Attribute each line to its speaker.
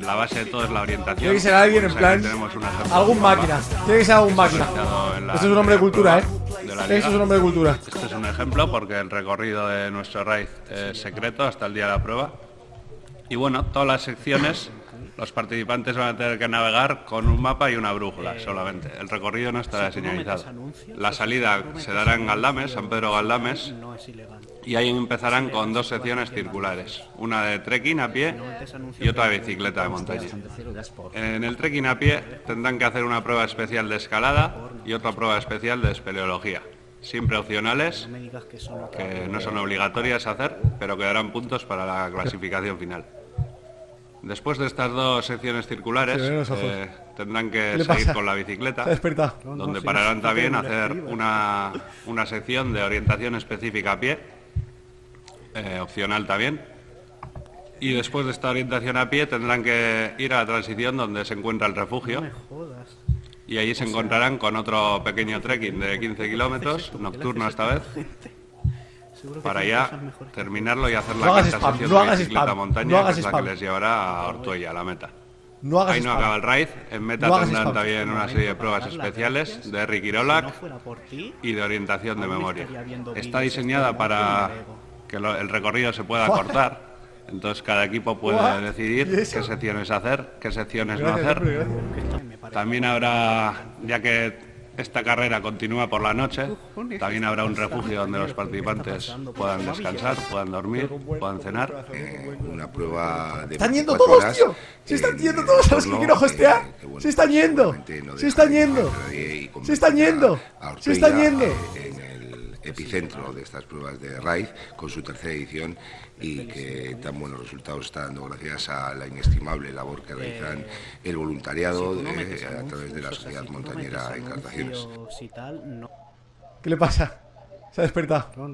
Speaker 1: la base de todo es la orientación.
Speaker 2: Tiene que ser alguien en plan. Algún máquina. Tiene que ser algún máquina. Esto es un hombre de cultura, ¿eh? Eso es un hombre de cultura.
Speaker 1: Este es un ejemplo porque el recorrido de nuestro raid es secreto hasta el día de la prueba. Y bueno, todas las secciones, los participantes van a tener que navegar con un mapa y una brújula solamente. El recorrido no estará señalizado. La salida se dará en Galdames, San Pedro Galdames,
Speaker 3: No es ilegal.
Speaker 1: y ahí empezarán con dos secciones circulares, una de trekking a pie y otra de bicicleta de montaña. En el trekking a pie tendrán que hacer una prueba especial de escalada y otra prueba especial de espeleología, siempre opcionales,
Speaker 3: que no
Speaker 1: son obligatorias a hacer, pero que darán puntos para la clasificación final. Después de estas dos secciones circulares, eh, tendrán que
Speaker 2: ¿Qué le
Speaker 1: seguir
Speaker 2: pasa?
Speaker 1: con la bicicleta, donde
Speaker 3: si
Speaker 1: pararán
Speaker 3: no,
Speaker 1: también a hacer una, una sección de orientación específica a pie, eh, opcional también. Y después de esta orientación a pie tendrán que ir a la transición donde se encuentra el refugio.
Speaker 3: Me jodas.
Speaker 1: y allí se encontrarán con otro pequeño trekking de 15 kilómetros, nocturno esta vez,
Speaker 3: Seguro que
Speaker 1: para ya terminarlo y hacer
Speaker 2: No
Speaker 1: la
Speaker 2: hagas
Speaker 1: quinta
Speaker 2: spam,
Speaker 1: sesión
Speaker 2: no
Speaker 1: de
Speaker 2: hagas
Speaker 1: bicicleta
Speaker 2: spam,
Speaker 1: montaña,
Speaker 2: no hagas
Speaker 1: que es la que les llevará a Ortuella, a la meta.
Speaker 2: No hagas
Speaker 1: Ahí no
Speaker 2: spam.
Speaker 1: acaba el raid, en meta
Speaker 2: No
Speaker 1: tendrán
Speaker 2: spam.
Speaker 1: también una serie de pruebas especiales de Ricky
Speaker 3: Si ti,
Speaker 1: y de orientación de memoria. Está diseñada para que lo- el recorrido se pueda cortar, entonces cada equipo puede
Speaker 2: What?
Speaker 1: decidir qué secciones hacer, qué secciones no hacer. También habrá, ya que esta carrera continúa por la noche, también habrá un refugio donde los participantes puedan descansar, puedan dormir, puedan cenar.
Speaker 4: eh, una prueba de
Speaker 2: Están yendo
Speaker 4: 24
Speaker 2: todos,
Speaker 4: horas
Speaker 2: tío. Se están
Speaker 4: en
Speaker 2: yendo todos a los que quiero hostear.
Speaker 4: eh,
Speaker 2: Se están yendo. Se están yendo. Se están yendo. Se están yendo.
Speaker 4: Eh, epicentro de estas pruebas de RAID con su tercera edición y que tan buenos resultados está dando gracias a la inestimable labor que realizan el voluntariado eh, a través de la Sociedad Montañera Encartaciones.
Speaker 2: ¿Qué le pasa? Se ha despertado.